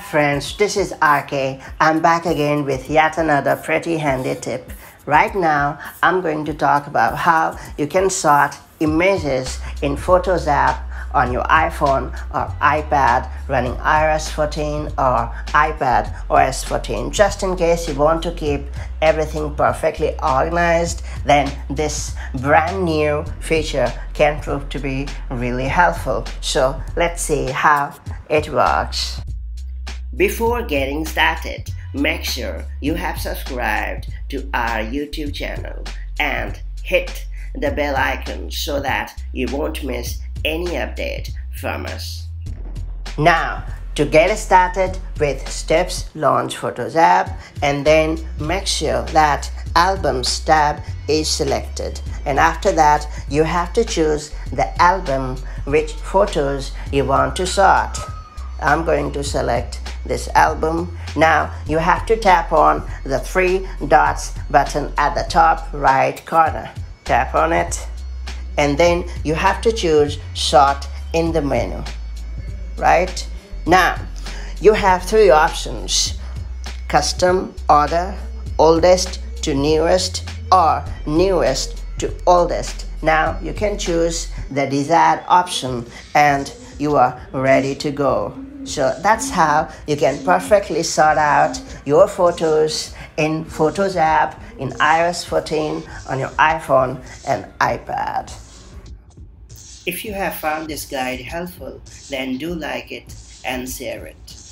friends, this is RK. I'm back again with yet another pretty handy tip. Right now, I'm going to talk about how you can sort images in Photos app on your iPhone or iPad running iOS 14 or iPad OS 14. Just in case you want to keep everything perfectly organized, then this brand new feature can prove to be really helpful. So let's see how it works. Before getting started, make sure you have subscribed to our YouTube channel and hit the bell icon so that you won't miss any update from us. Now, to get started with Steps Launch Photos app and then make sure that Albums tab is selected and after that you have to choose the album which photos you want to sort. I'm going to select this album. Now you have to tap on the three dots button at the top right corner. Tap on it and then you have to choose sort in the menu. Right? Now you have three options custom order, oldest to newest, or newest to oldest. Now you can choose the desired option and you are ready to go. So that's how you can perfectly sort out your photos in Photos app in iOS 14 on your iPhone and iPad. If you have found this guide helpful, then do like it and share it.